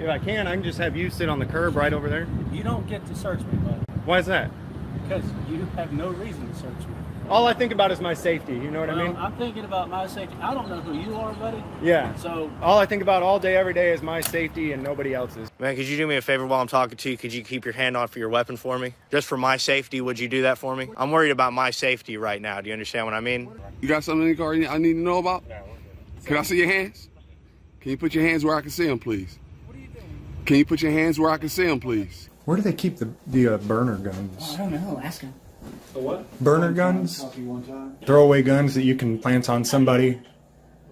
if I can, I can just have you sit on the curb right over there. You don't get to search me, bud, Why is that? because you have no reason to search me. All I think about is my safety. You know what I mean? I'm thinking about my safety. I don't know who you are, buddy. Yeah. So All I think about all day, every day is my safety and nobody else's. Man, could you do me a favor while I'm talking to you? Could you keep your hand on for your weapon for me? Just for my safety, would you do that for me? I'm worried about my safety right now. Do you understand what I mean? You got something in the car I need to know about? Can I see your hands? Can you put your hands where I can see them, please? Can you put your hands where I can see them, please? Where do they keep the the uh, burner guns? I don't know. Ask him. Burner guns? Throwaway guns that you can plant on somebody.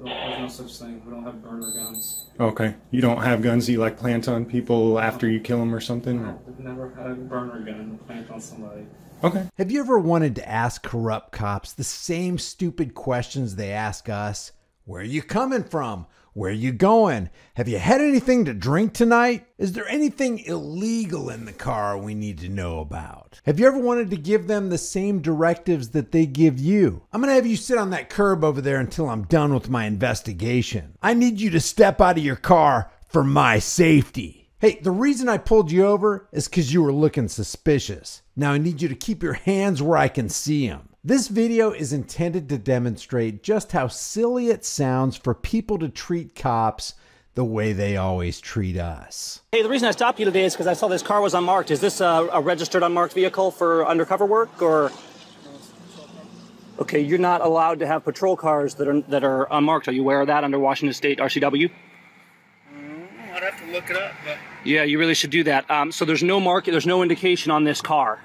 There's no such thing. We don't have burner guns. Okay. You don't have guns that you like plant on people after you kill them or something? I've never had a burner gun plant on somebody. Okay. Have you ever wanted to ask corrupt cops the same stupid questions they ask us? Where are you coming from? Where are you going? Have you had anything to drink tonight? Is there anything illegal in the car we need to know about? Have you ever wanted to give them the same directives that they give you? I'm to have you sit on that curb over there until I'm done with my investigation. I need you to step out of your car for my safety. Hey, the reason I pulled you over is because you were looking suspicious. Now I need you to keep your hands where I can see them. This video is intended to demonstrate just how silly it sounds for people to treat cops the way they always treat us. Hey, the reason I stopped you today is because I saw this car was unmarked. Is this a, a registered unmarked vehicle for undercover work, or? Okay, you're not allowed to have patrol cars that are that are unmarked. Are you aware of that under Washington State RCW? Mm, I'd have to look it up, but Yeah, you really should do that. Um, so there's no mark, there's no indication on this car.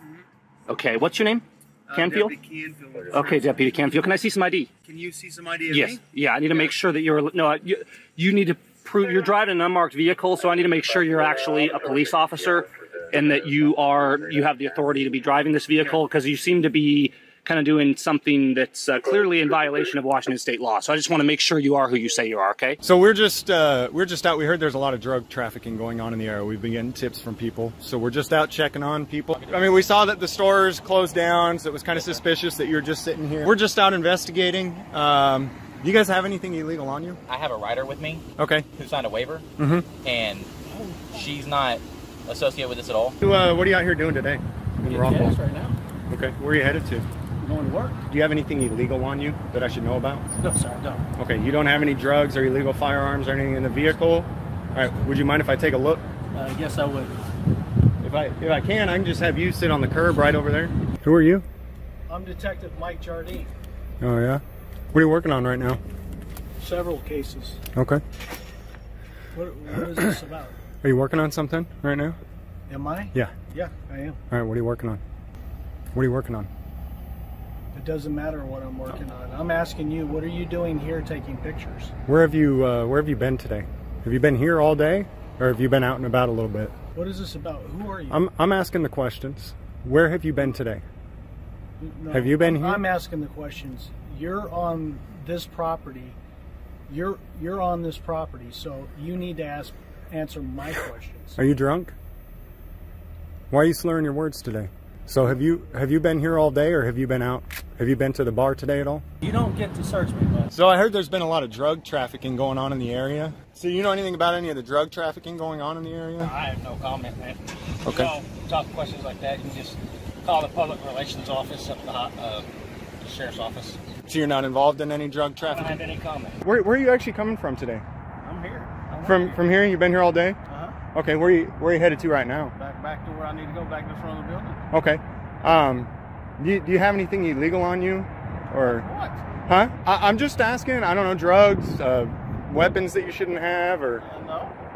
Mm-hmm. Okay, what's your name? Uh, canfield. canfield Okay, Deputy Canfield. Can I see some ID? Can you see some idea Yes. Yeah, I need to make sure that you're no. You, you need to prove you're driving an unmarked vehicle, so I need to make sure you're actually a police officer and that you are you have the authority to be driving this vehicle because you seem to be kind of doing something that's uh, clearly in violation of Washington state law. So I just want to make sure you are who you say you are. Okay. So we're just uh, we're just out. We heard there's a lot of drug trafficking going on in the area. We've been getting tips from people, so we're just out checking on people. I mean, we saw that the stores closed down, so it was kind of suspicious that you were just sitting here. We're just out investigating. Um, you guys have anything illegal on you? I have a rider with me Okay. who signed a waiver, Mm-hmm. and she's not associated with this at all. Uh, what are you out here doing today? In get Rockwall? gas right now. Okay. Where are you headed to? I'm going to work. Do you have anything illegal on you that I should know about? No, sir, I don't. Okay. You don't have any drugs or illegal firearms or anything in the vehicle. All right. Would you mind if I take a look? Uh, yes, I would. If I if I can, I can just have you sit on the curb right over there. Who are you? I'm Detective Mike Jardine. Oh yeah. What are you working on right now? Several cases. Okay. What, what is this about? Are you working on something right now? Am I? Yeah. Yeah, I am. All right. What are you working on? What are you working on? It doesn't matter what I'm working on. I'm asking you, what are you doing here taking pictures? Where have you uh, Where have you been today? Have you been here all day, or have you been out and about a little bit? What is this about? Who are you? I'm I'm asking the questions. Where have you been today? No, have you been here? I'm asking the questions. You're on this property. You're you're on this property, so you need to ask answer my questions. Are you drunk? Why are you slurring your words today? So have you have you been here all day, or have you been out? Have you been to the bar today at all? You don't get to search me, bud. So I heard there's been a lot of drug trafficking going on in the area. So you know anything about any of the drug trafficking going on in the area? I have no comment, man. Okay. You know, talk questions like that, you can just call the public relations office up the, uh, the sheriff's office. So you're not involved in any drug trafficking? I don't have any comment. Where, where are you actually coming from today? I'm here. I'm From from here? You've been here all day? Uh-huh. Okay. Where you where are you headed to right now? Back to where I need to go, back to the front of the building. Okay. Um, do you, do you have anything illegal on you, or What? huh? I, I'm just asking. I don't know drugs, uh, weapons that you shouldn't have, or Uh,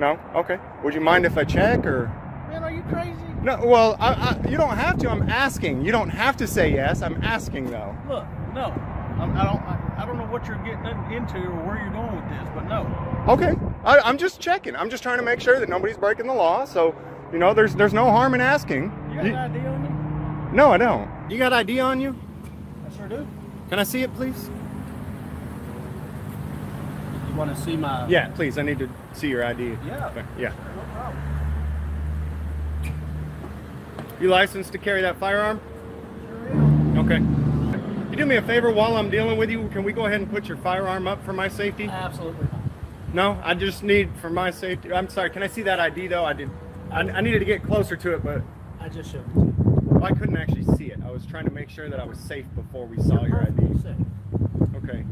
no. no? Okay. Would you mind if I check, or Man, are you crazy? no? Well, I, I, you don't have to. I'm asking. You don't have to say yes. I'm asking though. Look, no. I'm, I don't. I, I don't know what you're getting into or where you're going with this, but no. Okay. I, I'm just checking. I'm just trying to make sure that nobody's breaking the law. So, you know, there's there's no harm in asking. You got You- an ID on me? no, I don't. You got ID on you? I sure do. Can I see it, please? You want to see my? Yeah, please. I need to see your ID. Yeah. Okay, Yeah. No problem. You licensed to carry that firearm? Sure Okay. You do me a favor while I'm dealing with you. Can we go ahead and put your firearm up for my safety? Absolutely. No, I just need for my safety. I'm sorry. Can I see that ID though? I did. I, I needed to get closer to it, but I just showed it. well, I couldn't actually see it. I was trying to make sure that I was safe before we saw your ID. Okay.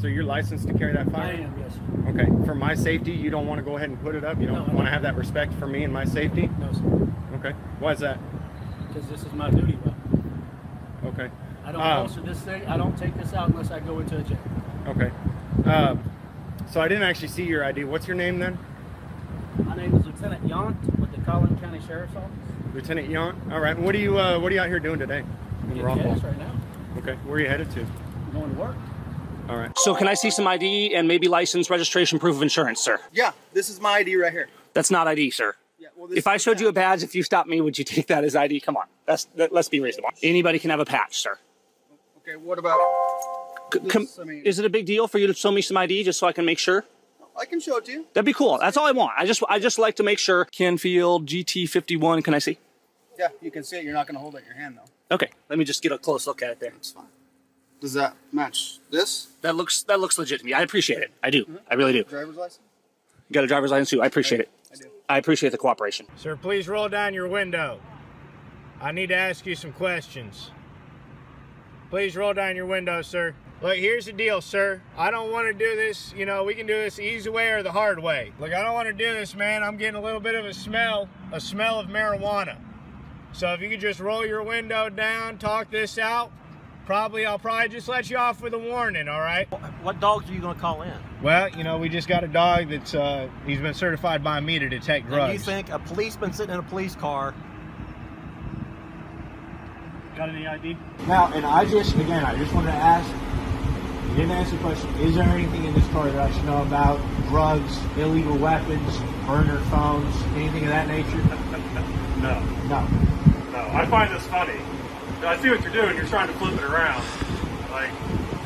So you're licensed to carry that firearm? I am, yes. sir. Okay. For my safety, you don't want to go ahead and put it up. You don't No, want to have that respect for me and my safety. No, sir. Okay. Why is that? Because this is my duty weapon. Okay. I don't Um, holster this thing. I don't take this out unless I go into a jail. Okay. Um, so I didn't actually see your ID. What's your name then? My name is Lieutenant Yont with the Collin County Sheriff's Office. Lieutenant Yont. All right. What are you uh, What are you out here doing today? In Getting Rockwall? gas right now. Okay. Where are you headed to? I'm going to work. All right. So can I see some ID and maybe license, registration, proof of insurance, sir? Yeah, this is my ID right here. That's not ID, sir. Yeah, well, If I showed you a badge, if you stopped me, would you take that as ID? Come on, that's that, let's be reasonable. Anybody can have a patch, sir. Okay, what about? This, com- I mean- is it a big deal for you to show me some ID just so I can make sure? I can show it to you. That'd be cool. That's all I want. I just I just like to make sure. Kenfield GT51. Can I see? Yeah, you can see it. You're not going to hold it in your hand though. Okay, let me just get a close look at it there. It's fine. Does that match this That looks that looks legit to me. I appreciate it. I do. Mm-hmm. I really do. driver's license? You got a driver's license too. I appreciate it. I do. I appreciate the cooperation. Sir, please roll down your window. I need to ask you some questions. Please roll down your window, sir. Look, here's the deal, sir. I don't want to do this, you know, we can do this the easy way or the hard way. Look, I don't want to do this, man. I'm getting a little bit of a smell, a smell of marijuana. So if you could just roll your window down, talk this out, probably I'll probably just let you off with a warning, all right? What dogs are you going to call in? Well, you know, we just got a dog that's uh he's been certified by me to detect drugs. And you think a policeman sitting in a police car Got any ID? Now, and I just, again, I just wanted to ask, you didn't answer the question, is there anything in this car that I should know about? Drugs, illegal weapons, burner phones, anything of that nature? No, No. no. I find this funny. I see what you're doing. You're trying to flip it around. Like,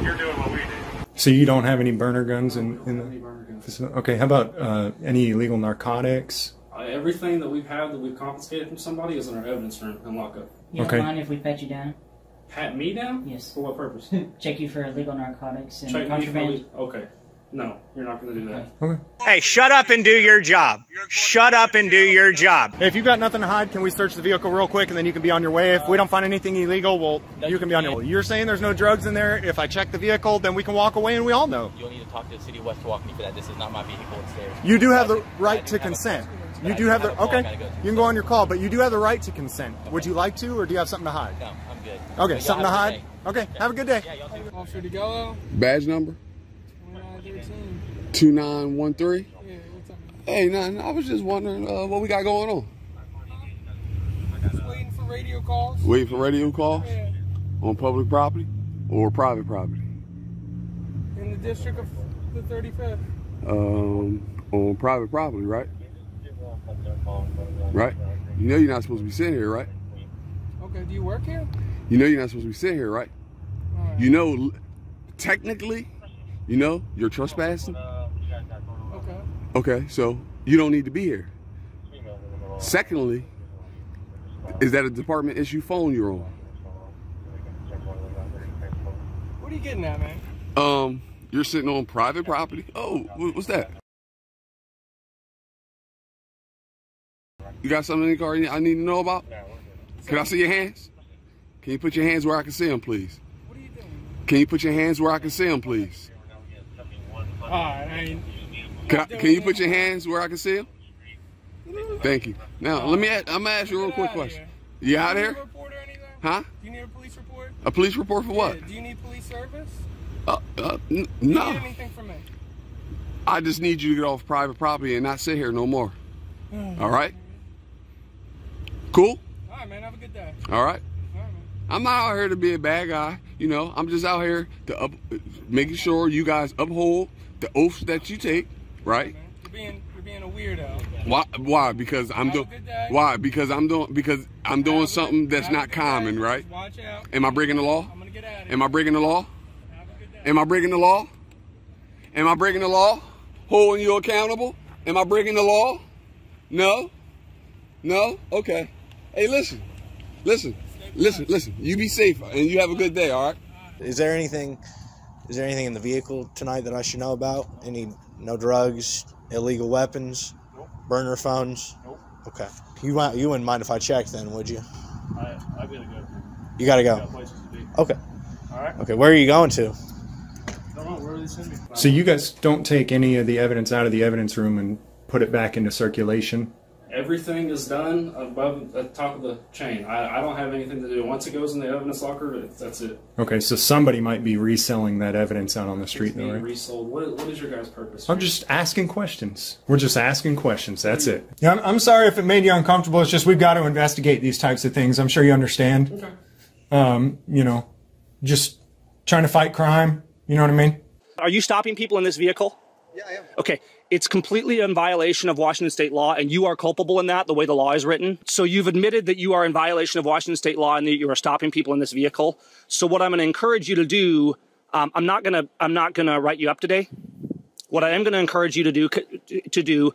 you're doing what we do. So you don't have any burner guns in, in the facility? Okay. How about uh, any illegal narcotics? Uh, everything that we've had that we've confiscated from somebody is in our evidence room and lockup. You Okay. don't mind if we pat you down? Pat me down? Yes. For what purpose? Check you for illegal narcotics and Check me for contraband? Okay. No, you're not going to do that. Okay. Hey, shut up and do your job. Shut up and do your job. If you've got nothing to hide, can we search the vehicle real quick and then you can be on your way? If we don't find anything illegal, well, you can be on your way. You're saying there's no drugs in there. If I check the vehicle, then we can walk away and we all know. You'll need to talk to the city of West Walkney for that. This is not my vehicle upstairs. You do have the I do- I right to consent. You do have the, a call I okay, gotta go to, you can go on your call, but you do have the right to consent. Would you like to, or do you have something to hide? No, I'm good. Okay, y'all something to hide? good day. Okay, have a good day. Yeah, y'all too. Officer DeGello. Badge number? 2913. Hey, nah, nah, I was just wondering uh, what we got going on. Just waiting for radio calls. Waiting for radio calls Yeah. on public property or private property? In the district of the 35th. Um, on private property, right? Right? You know you're not supposed to be sitting here, right? Okay, do you work here? You know you're not supposed to be sitting here, right? You know, technically, you know, you're trespassing. Okay. Okay, so you don't need to be here. Secondly, is that a department issue phone you're on? What are you getting at, man? Um, you're sitting on private property. Oh, what's that? You got something in the car I need to know about? Can I see your hands? Can you put your hands where I can see them, please? Can you put your hands where I can see them, please? Alright, I mean, Can, I, can you put your hands where I can see them? Thank you. Now, let me. Ask, I'm gonna ask you a real quick question. You out here? need a report or anything? Huh? Do you need a police report? A police report for what? Yeah, do you need police service? Uh, uh, n- Do you no. need anything from me? I just need you to get off private property and not sit here no more. All right? Cool? Alright, man, have a good day. All right? I'm not out here to be a bad guy. You know, I'm just out here to up, making sure you guys uphold the oaths that you take, right? You're being, you're being a weirdo. Why? Why? Because I'm doing. Why? Because I'm doing. Because I'm doing something that's not common, right? Watch out. Am I breaking the law? Am I breaking the law? Am I breaking the law? Am I breaking the law? Holding you accountable? Am I breaking the law? No? No? Okay. Hey, listen. Listen. Listen, listen. You be safe and you have a good day, all right? Is there anything? Is there anything in the vehicle tonight that I should know about? Any No drugs, illegal weapons, nope. burner phones. Nope. Okay. You might you wouldn't mind if I checked then, would you? I, I gotta go. You gotta Got go. places to be. Okay. All right. Okay. Where are you going to? Don't know where they send me. So you guys don't take any of the evidence out of the evidence room and put it back into circulation? Everything is done above the top of the chain. I, I don't have anything to do. Once it goes in the evidence locker, it- that's it. Okay, so somebody might be reselling that evidence out on the street, It's though, being right? resold. What, what is your guys' purpose? I'm just asking questions. We're just asking questions. That's it. Yeah, I'm, I'm sorry if it made you uncomfortable. It's just we've got to investigate these types of things. I'm sure you understand. Okay. Um, you know, just trying to fight crime. You know what I mean? Are you stopping people in this vehicle? Yeah, I am. Okay. It's completely in violation of Washington state law, and you are culpable in that, the way the law is written. So you've admitted that you are in violation of Washington state law and that you are stopping people in this vehicle. So what I'm going to encourage you to do, um, I'm not going to, I'm not going to write you up today. What I am going to encourage you to do, to do,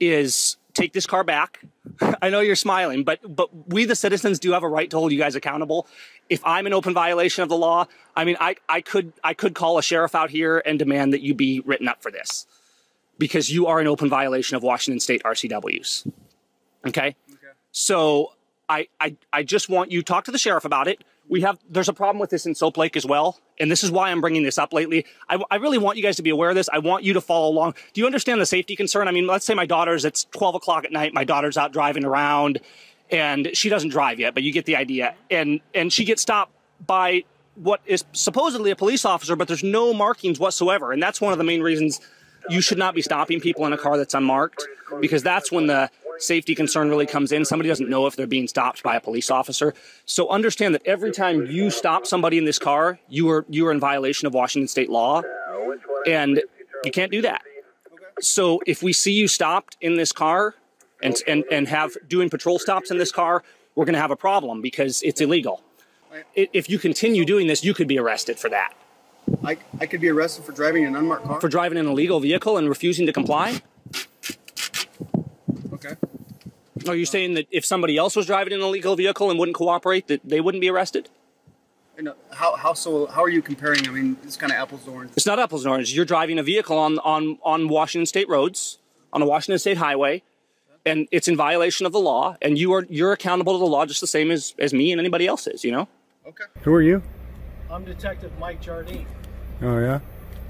is take this car back. I know you're smiling, but but we the citizens do have a right to hold you guys accountable. If I'm in open violation of the law, I mean, I, I could I could call a sheriff out here and demand that you be written up for this because you are in open violation of Washington State RCWs. Okay. So I, I I just want you to talk to the sheriff about it. We have there's a problem with this in Soap Lake as well, and this is why I'm bringing this up lately. I, I really want you guys to be aware of this. I want you to follow along. Do you understand the safety concern? I mean, let's say my daughter's it's 12 o'clock at night. My daughter's out driving around, and she doesn't drive yet, but you get the idea. And and she gets stopped by what is supposedly a police officer, but there's no markings whatsoever, and that's one of the main reasons you should not be stopping people in a car that's unmarked because that's when the safety concern really comes in. Somebody doesn't know if they're being stopped by a police officer. So understand that every time you stop somebody in this car, you are you are in violation of Washington state law and you can't do that. So if we see you stopped in this car and and and have doing patrol stops in this car, we're going to have a problem because it's illegal. If you continue doing this, you could be arrested for that. I, I could be arrested for driving an unmarked car. For driving an illegal vehicle and refusing to comply? Okay. Are you saying that if somebody else was driving an illegal vehicle and wouldn't cooperate, that they wouldn't be arrested? You know, how how so? How are you comparing? I mean, it's kind of apples to oranges. It's not apples and oranges. You're driving a vehicle on, on, on Washington state roads, on a Washington state highway, and it's in violation of the law, and you are you're accountable to the law just the same as, as me and anybody else is, you know? Okay. Who are you? I'm Detective Mike Jardine. Oh, yeah?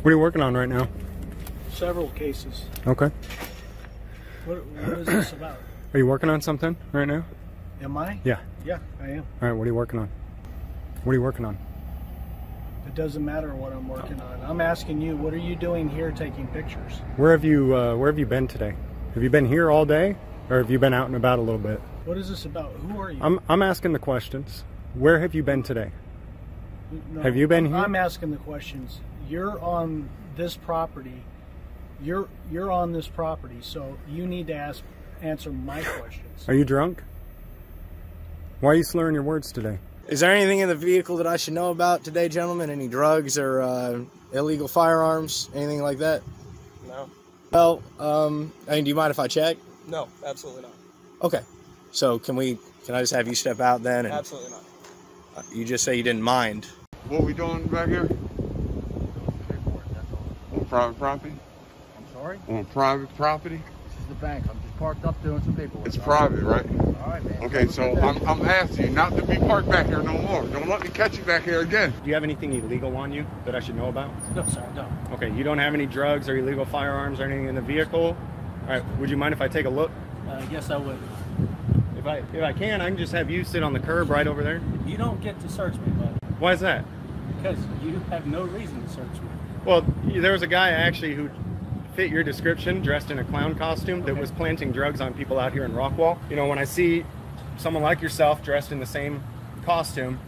What are you working on right now? Several cases. Okay. What, what is this about? Are you working on something right now? Am I? Yeah. Yeah, I am. All right, what are you working on? What are you working on? It doesn't matter what I'm working on. I'm asking you, what are you doing here taking pictures? Where have you uh, Where have you been today? Have you been here all day, or have you been out and about a little bit? What is this about? Who are you? I'm I'm asking the questions. Where have you been today? No, have you been here? I'm asking the questions. You're on this property. You're you're on this property, so you need to ask answer my questions. Are you drunk? Why are you slurring your words today? Is there anything in the vehicle that I should know about today, gentlemen? Any drugs or uh, illegal firearms, anything like that? No. Well, um, I mean, do you mind if I check? No, absolutely not. Okay. So can we? Can I just have you step out then? And Absolutely not. uh, you just say you didn't mind. What we doing back here? On private property? I'm sorry? On private property? This is the bank. I'm just parked up doing some paperwork. It's private, right? All right, man. Okay, so I'm, I'm asking you not to be parked back here no more. Don't let me catch you back here again. Do you have anything illegal on you that I should know about? No, sir, no. Okay, you don't have any drugs or illegal firearms or anything in the vehicle? All right, would you mind if I take a look? Uh, yes, I would. If I if I can, I can just have you sit on the curb right over there. You don't get to search me, bud, Why is that? Because you have no reason to search me. Well, there was a guy actually who fit your description, dressed in a clown costume, that was planting drugs on people out here in Rockwall. You know, when I see someone like yourself dressed in the same costume,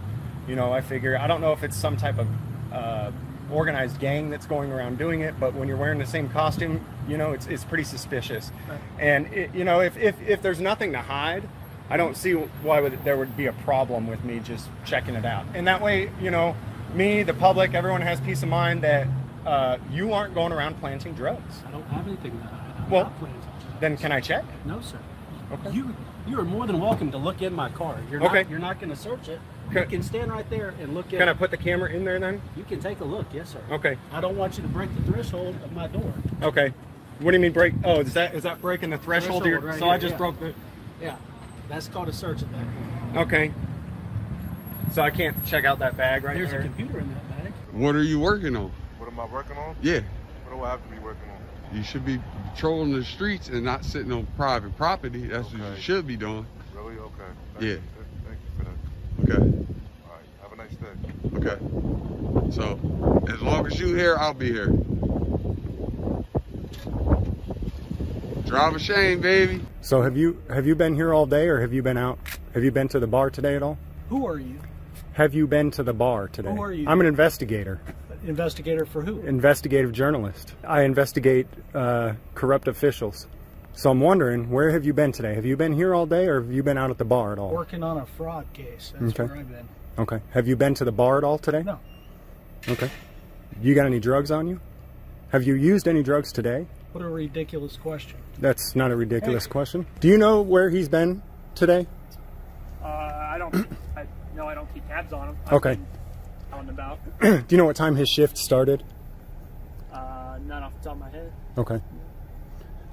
you know, I figure I don't know if it's some type of uh, organized gang that's going around doing it, but when you're wearing the same costume, you know, it's, it's pretty suspicious. And it, you know, if, if if there's nothing to hide, I don't see why would, there would be a problem with me just checking it out. And that way, you know, me, the public, everyone has peace of mind that uh, you aren't going around planting drugs. I don't have anything That hide. I'm Well, Then can I check? No, sir. Okay. You you are more than welcome to look in my car. You're Okay. not you're not going to search it. Can- you can stand right there and look at Can I put the camera in there then? You can take a look, yes, sir. Okay. I don't want you to break the threshold of my door. Okay. What do you mean break? Oh, is that is that breaking the threshold? Threshold here? right so I just yeah. broke the. Yeah, that's called a search at that point. Okay. So I can't check out that bag right There's there. a computer in that bag. What are you working on? What am I working on? Yeah. What do I have to be working on? You should be patrolling the streets and not sitting on private property. That's what you should be doing. Really? Okay. Thank Yeah. You. Thank you for that. Okay. All right. Have a nice day. Okay. So, as long as you're here, I'll be here. Drive a shame, baby. So have you have you been here all day, or have you been out? Have you been to the bar today at all? Who are you? Have you been to the bar today? Who are you? I'm an investigator, Investigator for who? investigative journalist. I investigate uh, corrupt officials. So I'm wondering, where have you been today? Have you been here all day, or have you been out at the bar at all? Working on a fraud case. That's Okay. where I've been. Okay. Have you been to the bar at all today? No. Okay. You got any drugs on you? Have you used any drugs today? What a ridiculous question. That's not a ridiculous question. Do you know where he's been today? Uh, I don't. I no, I don't keep tabs on him. Okay. And about. Do you know what time his shift started? Uh, not off the top of my head. Okay.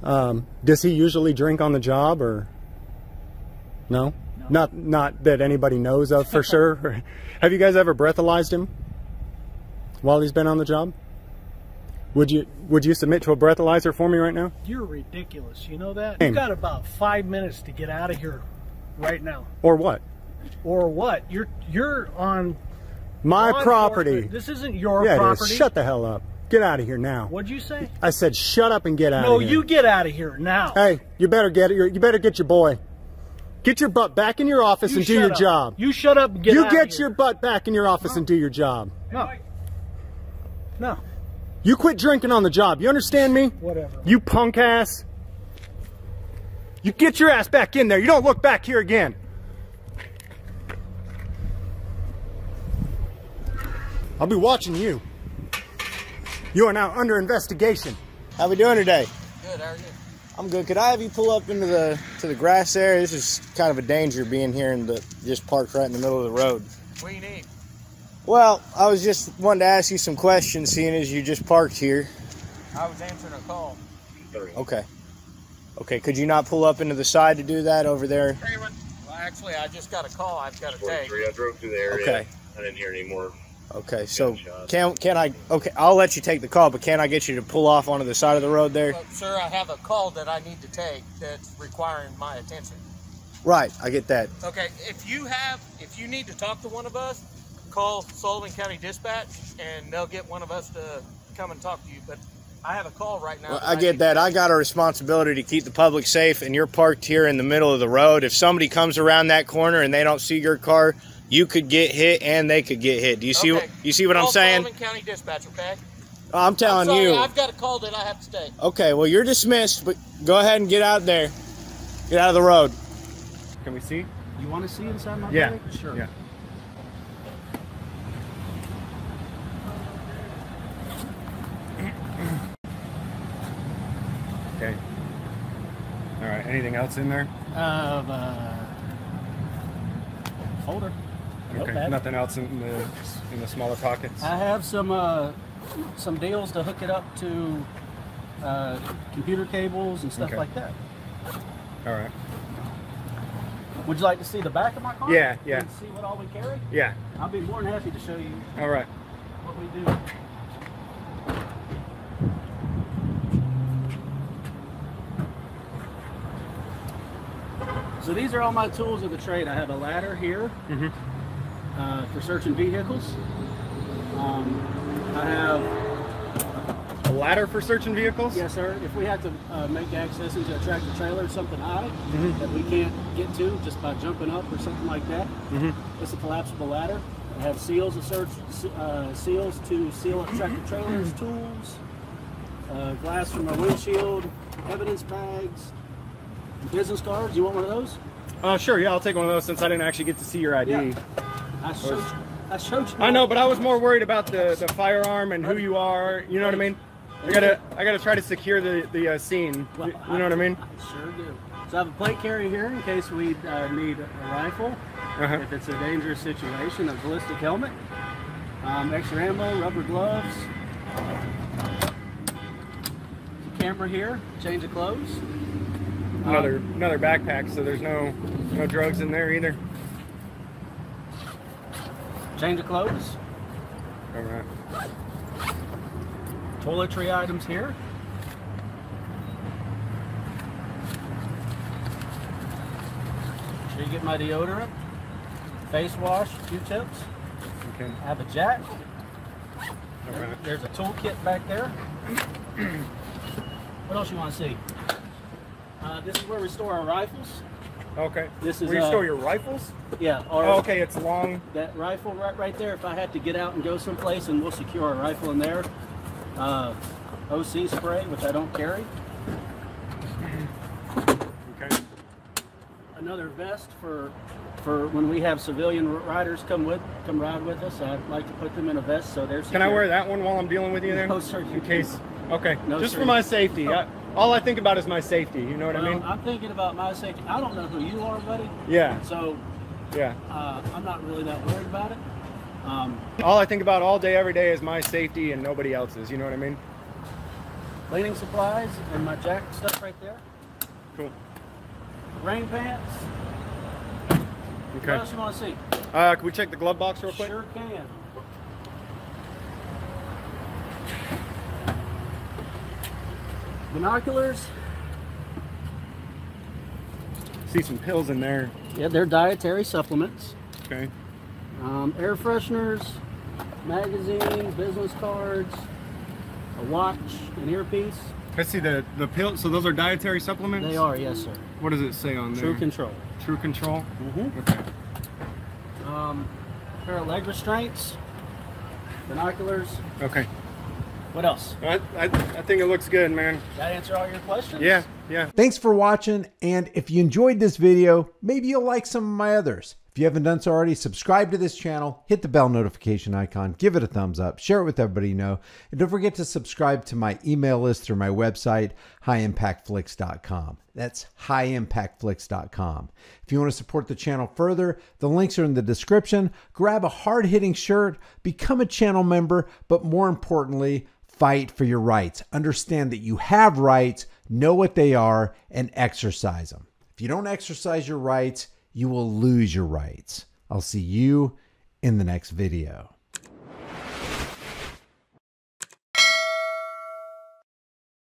Um, does he usually drink on the job or no? no. Not not that anybody knows of for sure. Have you guys ever breathalyzed him while he's been on the job? Would you would you submit to a breathalyzer for me right now? You're ridiculous. You know that? You've got about five minutes to get out of here right now. Or what? Or what? You're you're on My property. This isn't your yeah, it is. property. Shut the hell up. Get out of here now. What'd you say? I said shut up and get out no, of here. you get out of here now. Hey, you better get it. You better get your boy. Get your butt back in your office You and do your up. job. You shut up and get you out get of here. your butt back in your office and do your job. No. No. You quit drinking on the job. You understand me? Whatever. You punk ass. You get your ass back in there. You don't look back here again. I'll be watching you. You are now under investigation. How we doing today? Good, how are you? I'm good. Could I have you pull up into the to the grass area? This is kind of a danger being here and the just parked right in the middle of the road. What do you need? Well, I was just wanting to ask you some questions, seeing as you just parked here. I was answering a call. Okay. Okay. Could you not pull up into the side to do that over there? Well, actually, I just got a call I've got to take. I drove through the area. Okay. I didn't hear any more. Okay. So can can I? Okay, I'll let you take the call, but can I get you to pull off onto the side of the road there? But, sir, I have a call that I need to take that's requiring my attention. Right. I get that. Okay, if you have, if you need to talk to one of us, call Sullivan County Dispatch, and they'll get one of us to come and talk to you. But I have a call right now. Well, that I get that. I got a responsibility to keep the public safe, and you're parked here in the middle of the road. If somebody comes around that corner and they don't see your car, you could get hit and they could get hit. Do you see? Okay. You see what I'm Call saying? Sullivan County Dispatch, okay? I'm telling sorry, you. I've got a call that I have to stay. Okay. Well, you're dismissed, but go ahead and get out there. Get out of the road. Can we see? You want to see inside my Yeah. bag? Sure. Yeah. Okay. All right. Anything else in there? Of uh, folder. Okay. Nothing else in the in the smaller pockets. I have some uh, some deals to hook it up to uh, computer cables and stuff Okay. like that. All right. Would you like to see the back of my car? Yeah, yeah. And see what all we carry? Yeah. I'll be more than happy to show you All right. what we do. So these are all my tools of the trade. I have a ladder here Mhm. Uh, for searching vehicles. Um, I have A ladder for searching vehicles? Yes, sir. If we have to uh, make access into a tractor trailer or something high Mhm. that we can't get to just by jumping up or something like that, Mhm. it's a collapsible ladder. I have seals to search, uh, seals to seal up tractor trailers, tools, uh, glass from my windshield, evidence bags, business cards. You want one of those? Uh, sure. Yeah, I'll take one of those since I didn't actually get to see your ID. Yeah. I showed, I showed you. I know, but I was more worried about the, the firearm and who you are. You know what I mean? I gotta I gotta try to secure the the uh, scene. You, you know what I mean? I Sure do. So I have a plate carrier here in case we uh, need a rifle. Uh-huh. If it's a dangerous situation, a ballistic helmet, um, extra ammo, rubber gloves, camera camera here. Change of clothes. Another Um, another backpack, so there's no no drugs in there either. Change of clothes. All right. Toiletry items here. Should you get my deodorant, face wash, Q-tips. Okay. I have a jack. All right. There's a toolkit back there. what else you want to see? Uh, this is where we store our rifles. Okay. This is Where you uh, store your rifles? Yeah. Or Oh, okay, it's long. That rifle right, right there. If I had to get out and go someplace, and we'll secure our rifle in there. Uh, OC spray, which I don't carry. Okay. Another vest for for when we have civilian riders come with come ride with us. I'd like to put them in a vest so they're. Can I wear that one while I'm dealing with you then? No, sir. you In case. Okay. No, Just sir. for my safety. I, all I think about is my safety. You know what Well, I mean? I'm thinking about my safety. I don't know who you are, buddy. Yeah. So Yeah. uh, I'm not really that worried about it. Um, All I think about all day, every day is my safety and nobody else's. You know what I mean? cleaning supplies and my jack stuff right there. Cool. Rain pants. Okay. What else you want to see? Uh, can we check the glove box real quick? Sure can. Binoculars. See some pills in there. Yeah, they're dietary supplements. Okay. Um, air fresheners, magazines, business cards, a watch, an earpiece. Let's see the the pill. So those are dietary supplements. They are, yes, sir. What does it say on there? True Control. True Control. Mm-hmm. Okay. Um, pair of leg restraints, binoculars. Okay. What else? I, I, I think it looks good, man. That answer all your questions? Yeah, yeah. Thanks for watching, and if you enjoyed this video, maybe you'll like some of my others. If you haven't done so already, subscribe to this channel, hit the bell notification icon, give it a thumbs up, share it with everybody you know, and don't forget to subscribe to my email list through my website, highimpactflix.com. That's highimpactflix.com. If you want to support the channel further, the links are in the description. Grab a hard hitting shirt, become a channel member, but more importantly, fight for your rights. Understand that you have rights, know what they are, and exercise them. If you don't exercise your rights, you will lose your rights. I'll see you in the next video.